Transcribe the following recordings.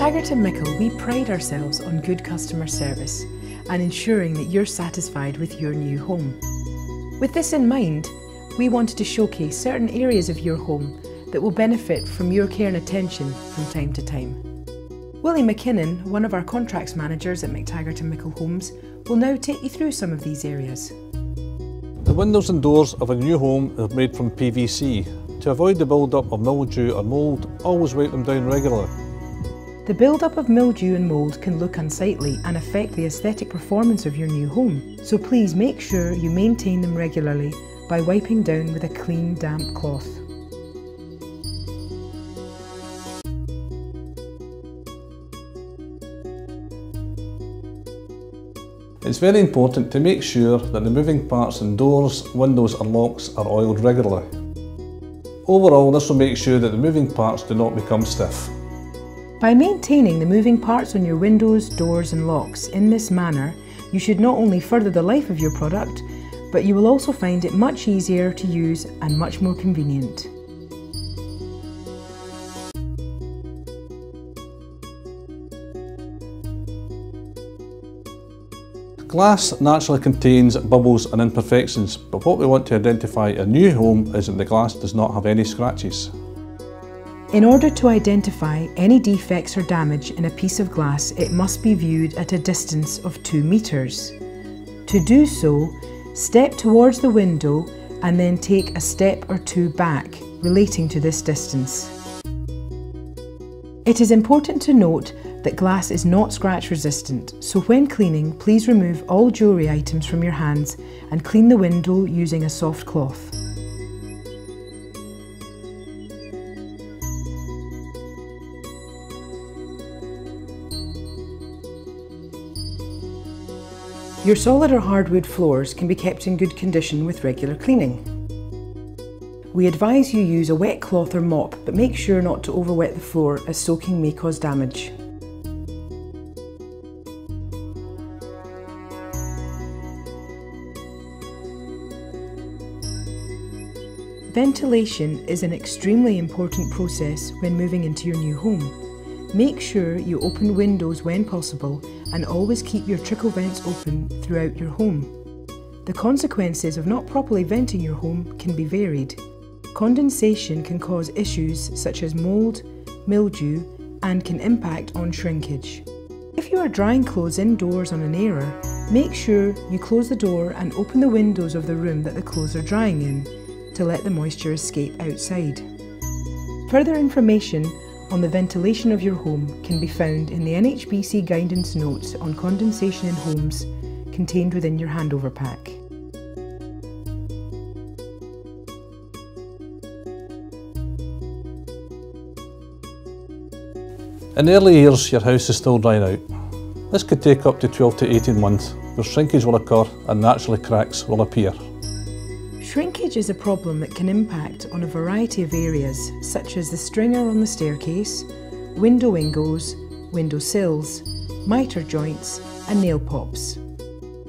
And Mickel, we pride ourselves on good customer service and ensuring that you're satisfied with your new home. With this in mind, we wanted to showcase certain areas of your home that will benefit from your care and attention from time to time. Willie McKinnon, one of our contracts managers at Mactaggart and Mickel Homes, will now take you through some of these areas. The windows and doors of a new home are made from PVC. To avoid the build-up of mildew or mould, always wipe them down regularly. The build-up of mildew and mould can look unsightly and affect the aesthetic performance of your new home, so please make sure you maintain them regularly by wiping down with a clean damp cloth. It's very important to make sure that the moving parts and doors, windows and locks are oiled regularly. Overall, this will make sure that the moving parts do not become stiff. By maintaining the moving parts on your windows, doors and locks in this manner, you should not only further the life of your product, but you will also find it much easier to use and much more convenient. Glass naturally contains bubbles and imperfections, but what we want to identify in a new home is that the glass does not have any scratches. In order to identify any defects or damage in a piece of glass, it must be viewed at a distance of 2 metres. To do so, step towards the window and then take a step or two back relating to this distance. It is important to note that glass is not scratch resistant, so when cleaning, please remove all jewellery items from your hands and clean the window using a soft cloth. Your solid or hardwood floors can be kept in good condition with regular cleaning. We advise you use a wet cloth or mop, but make sure not to overwet the floor as soaking may cause damage. Ventilation is an extremely important process when moving into your new home. Make sure you open windows when possible and always keep your trickle vents open throughout your home. The consequences of not properly venting your home can be varied. Condensation can cause issues such as mould, mildew and can impact on shrinkage. If you are drying clothes indoors on an airer, make sure you close the door and open the windows of the room that the clothes are drying in to let the moisture escape outside. Further information on the ventilation of your home can be found in the NHBC guidance notes on condensation in homes contained within your handover pack. In early years, your house is still drying out. This could take up to 12 to 18 months, where shrinkage will occur and naturally cracks will appear. Shrinkage is a problem that can impact on a variety of areas, such as the stringer on the staircase, window ingoes, window sills, miter joints, and nail pops.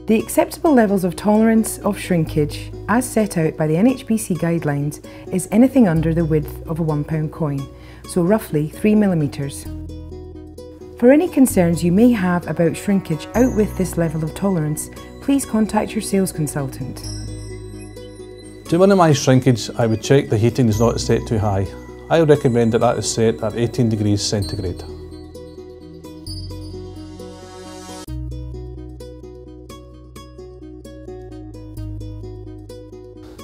The acceptable levels of tolerance of shrinkage, as set out by the NHBC guidelines, is anything under the width of a £1 coin, so roughly 3mm. For any concerns you may have about shrinkage out with this level of tolerance, please contact your sales consultant. To minimise shrinkage, I would check the heating is not set too high. I recommend that that is set at 18 degrees centigrade.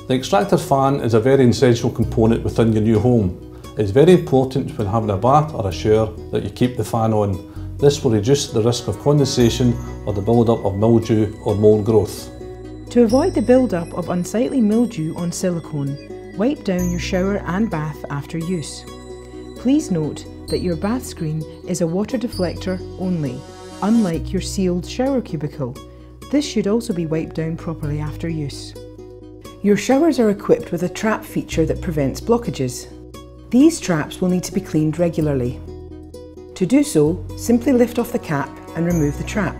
The extractor fan is a very essential component within your new home. It's very important when having a bath or a shower that you keep the fan on. This will reduce the risk of condensation or the build-up of mildew or mould growth. To avoid the build-up of unsightly mildew on silicone, wipe down your shower and bath after use. Please note that your bath screen is a water deflector only, unlike your sealed shower cubicle. This should also be wiped down properly after use. Your showers are equipped with a trap feature that prevents blockages. These traps will need to be cleaned regularly. To do so, simply lift off the cap and remove the trap.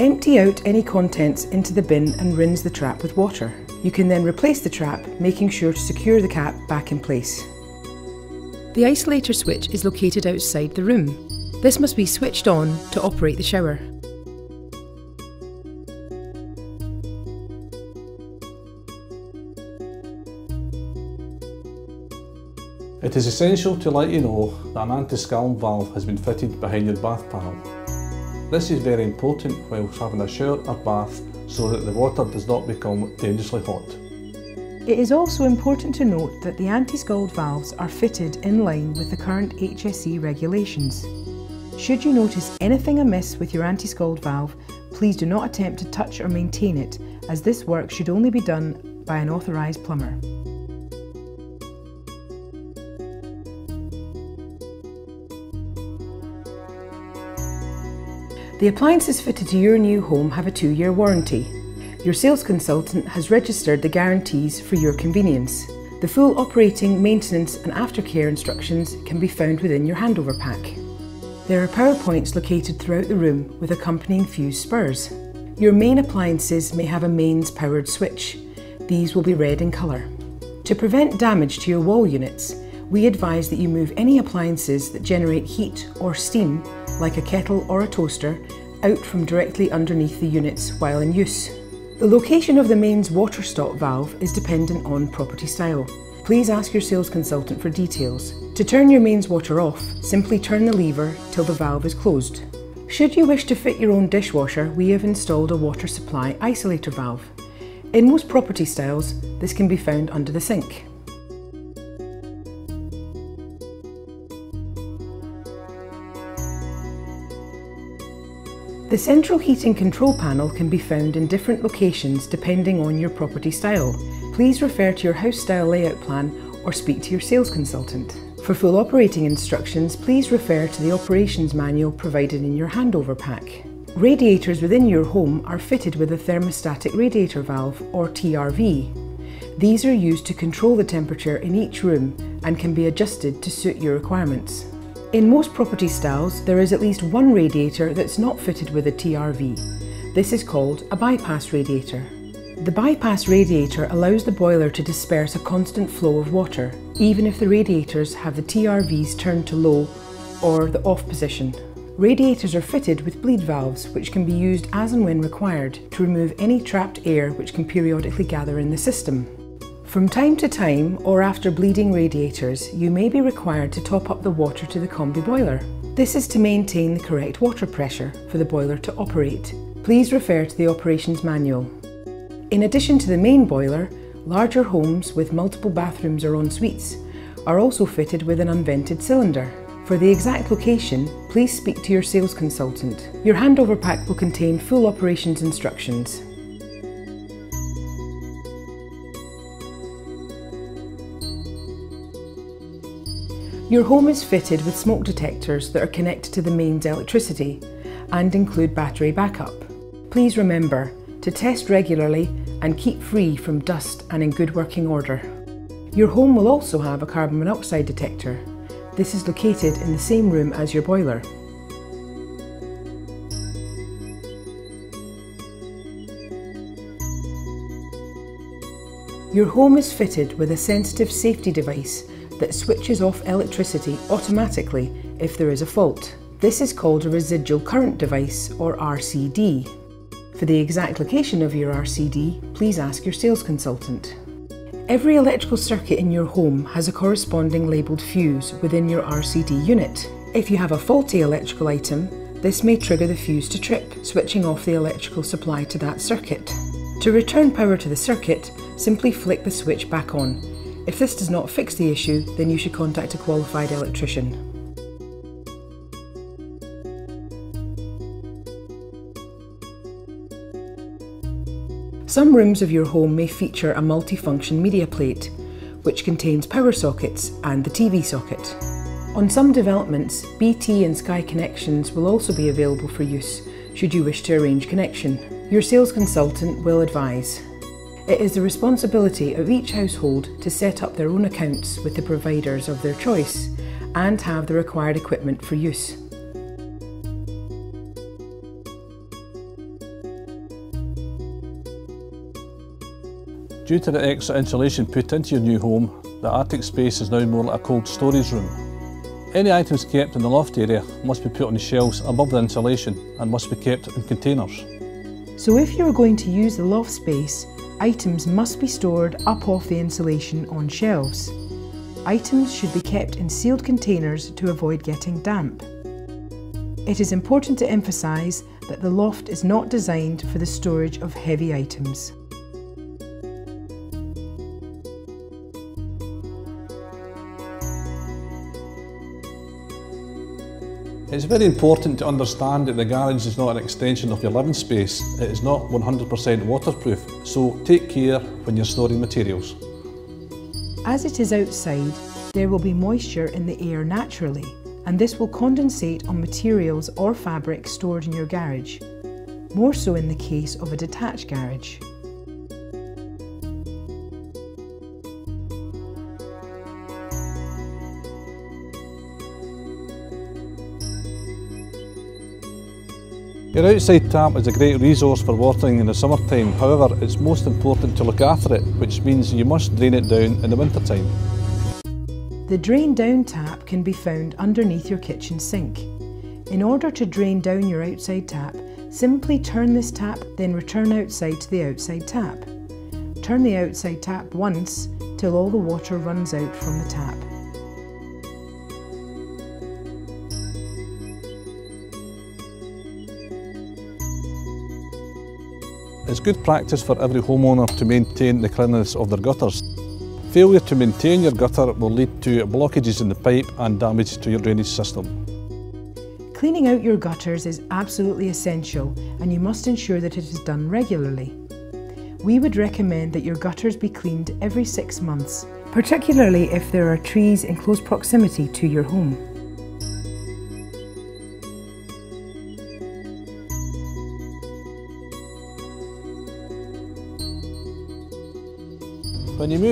Empty out any contents into the bin and rinse the trap with water. You can then replace the trap, making sure to secure the cap back in place. The isolator switch is located outside the room. This must be switched on to operate the shower. It is essential to let you know that an anti-scald valve has been fitted behind your bath panel. This is very important while having a shower or bath so that the water does not become dangerously hot. It is also important to note that the anti-scald valves are fitted in line with the current HSE regulations. Should you notice anything amiss with your anti-scald valve, please do not attempt to touch or maintain it as this work should only be done by an authorised plumber. The appliances fitted to your new home have a two-year warranty. Your sales consultant has registered the guarantees for your convenience. The full operating, maintenance and aftercare instructions can be found within your handover pack. There are power points located throughout the room with accompanying fuse spurs. Your main appliances may have a mains powered switch. These will be red in colour. To prevent damage to your wall units, we advise that you move any appliances that generate heat or steam, like a kettle or a toaster, out from directly underneath the units while in use. The location of the mains water stop valve is dependent on property style. Please ask your sales consultant for details. To turn your mains water off, simply turn the lever till the valve is closed. Should you wish to fit your own dishwasher, we have installed a water supply isolator valve. In most property styles, this can be found under the sink. The central heating control panel can be found in different locations depending on your property style please refer to your house style layout plan or speak to your sales consultant. For full operating instructions, please refer to the operations manual provided in your handover pack. Radiators within your home are fitted with a thermostatic radiator valve or TRV. These are used to control the temperature in each room and can be adjusted to suit your requirements. In most property styles, there is at least one radiator that's not fitted with a TRV. This is called a bypass radiator. The bypass radiator allows the boiler to disperse a constant flow of water, even if the radiators have the TRVs turned to low or the off position. Radiators are fitted with bleed valves which can be used as and when required to remove any trapped air which can periodically gather in the system. From time to time or after bleeding radiators, you may be required to top up the water to the combi boiler. This is to maintain the correct water pressure for the boiler to operate. Please refer to the operations manual. In addition to the main boiler, larger homes with multiple bathrooms or en suites are also fitted with an unvented cylinder. For the exact location, please speak to your sales consultant. Your handover pack will contain full operations instructions. Your home is fitted with smoke detectors that are connected to the mains electricity and include battery backup. Please remember to test regularly and keep free from dust and in good working order. Your home will also have a carbon monoxide detector. This is located in the same room as your boiler. Your home is fitted with a sensitive safety device that switches off electricity automatically if there is a fault. This is called a residual current device or RCD. For the exact location of your RCD, please ask your sales consultant. Every electrical circuit in your home has a corresponding labelled fuse within your RCD unit. If you have a faulty electrical item, this may trigger the fuse to trip, switching off the electrical supply to that circuit. To return power to the circuit, simply flick the switch back on. If this does not fix the issue, then you should contact a qualified electrician. Some rooms of your home may feature a multifunction media plate, which contains power sockets and the TV socket. On some developments, BT and Sky connections will also be available for use should you wish to arrange connection. Your sales consultant will advise. It is the responsibility of each household to set up their own accounts with the providers of their choice and have the required equipment for use. Due to the extra insulation put into your new home, the attic space is now more like a cold storage room. Any items kept in the loft area must be put on the shelves above the insulation and must be kept in containers. So if you're going to use the loft space, items must be stored up off the insulation on shelves. Items should be kept in sealed containers to avoid getting damp. It is important to emphasise that the loft is not designed for the storage of heavy items. It's very important to understand that the garage is not an extension of your living space. It is not 100% waterproof, so take care when you're storing materials. As it is outside, there will be moisture in the air naturally, and this will condensate on materials or fabric stored in your garage, more so in the case of a detached garage. Your outside tap is a great resource for watering in the summertime, however it's most important to look after it, which means you must drain it down in the wintertime. The drain down tap can be found underneath your kitchen sink. In order to drain down your outside tap, simply turn this tap then return outside to the outside tap. Turn the outside tap once till all the water runs out from the tap. It's good practice for every homeowner to maintain the cleanliness of their gutters. Failure to maintain your gutter will lead to blockages in the pipe and damage to your drainage system. Cleaning out your gutters is absolutely essential and you must ensure that it is done regularly. We would recommend that your gutters be cleaned every six months, particularly if there are trees in close proximity to your home.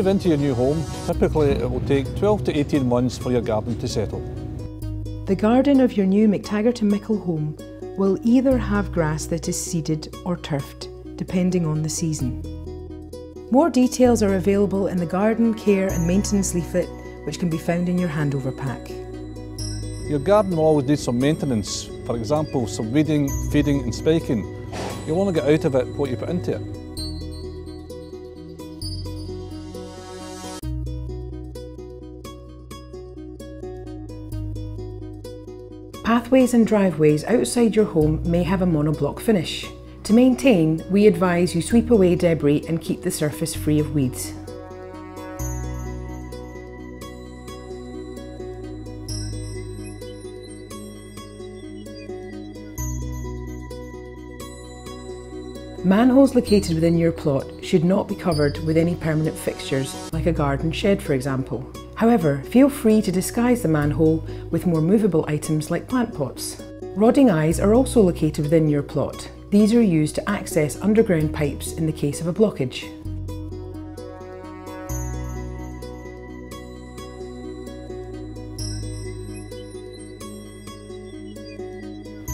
Move into your new home, typically it will take 12 to 18 months for your garden to settle. The garden of your new Mactaggart and Mickel home will either have grass that is seeded or turfed, depending on the season. More details are available in the garden care and maintenance leaflet, which can be found in your handover pack. Your garden will always need some maintenance, for example, some weeding, feeding and spiking. You'll only get out of it what you put into it. Pathways and driveways outside your home may have a monoblock finish. To maintain, we advise you sweep away debris and keep the surface free of weeds. Manholes located within your plot should not be covered with any permanent fixtures, like a garden shed for example. However, feel free to disguise the manhole with more movable items like plant pots. Rodding eyes are also located within your plot. These are used to access underground pipes in the case of a blockage.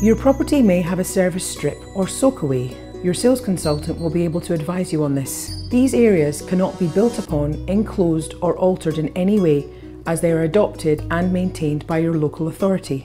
Your property may have a service strip or soakaway your sales consultant will be able to advise you on this. These areas cannot be built upon, enclosed or altered in any way as they are adopted and maintained by your local authority.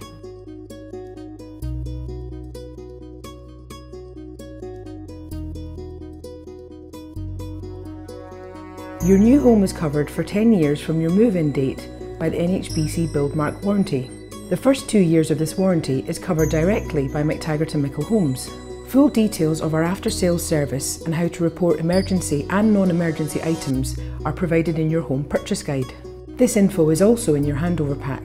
Your new home is covered for 10 years from your move-in date by the NHBC Buildmark warranty. The first two years of this warranty is covered directly by Mactaggart and Mickel Homes. Full details of our after sales service and how to report emergency and non-emergency items are provided in your home purchase guide. This info is also in your handover pack.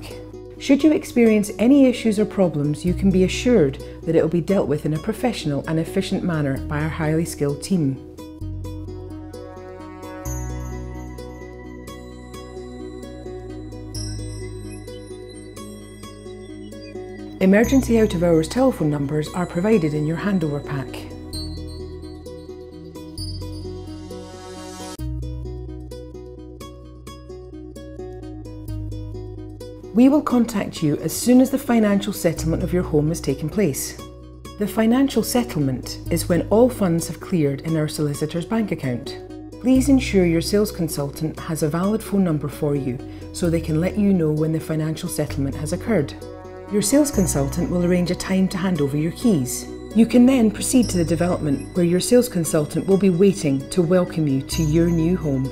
Should you experience any issues or problems, you can be assured that it will be dealt with in a professional and efficient manner by our highly skilled team. Emergency out of hours telephone numbers are provided in your handover pack. We will contact you as soon as the financial settlement of your home has taken place. The financial settlement is when all funds have cleared in our solicitor's bank account. Please ensure your sales consultant has a valid phone number for you so they can let you know when the financial settlement has occurred. Your sales consultant will arrange a time to hand over your keys. You can then proceed to the development where your sales consultant will be waiting to welcome you to your new home.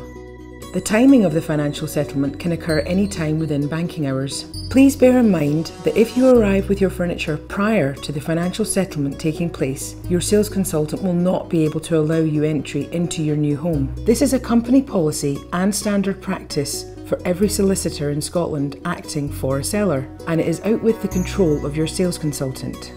The timing of the financial settlement can occur any time within banking hours. Please bear in mind that if you arrive with your furniture prior to the financial settlement taking place, your sales consultant will not be able to allow you entry into your new home. This is a company policy and standard practice for every solicitor in Scotland acting for a seller, and it is out with the control of your sales consultant.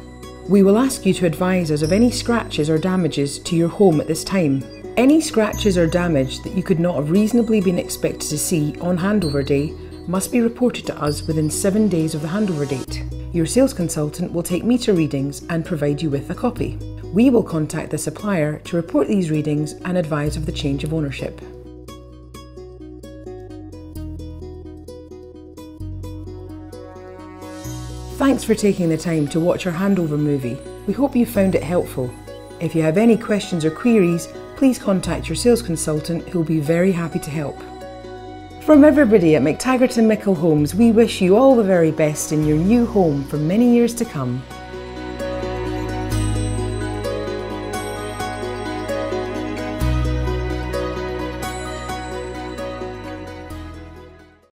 We will ask you to advise us of any scratches or damages to your home at this time. Any scratches or damage that you could not have reasonably been expected to see on handover day must be reported to us within seven days of the handover date. Your sales consultant will take meter readings and provide you with a copy. We will contact the supplier to report these readings and advise of the change of ownership. Thanks for taking the time to watch our handover movie. We hope you found it helpful. If you have any questions or queries, please contact your sales consultant who will be very happy to help. From everybody at Mactaggart and Mickel Homes, we wish you all the very best in your new home for many years to come.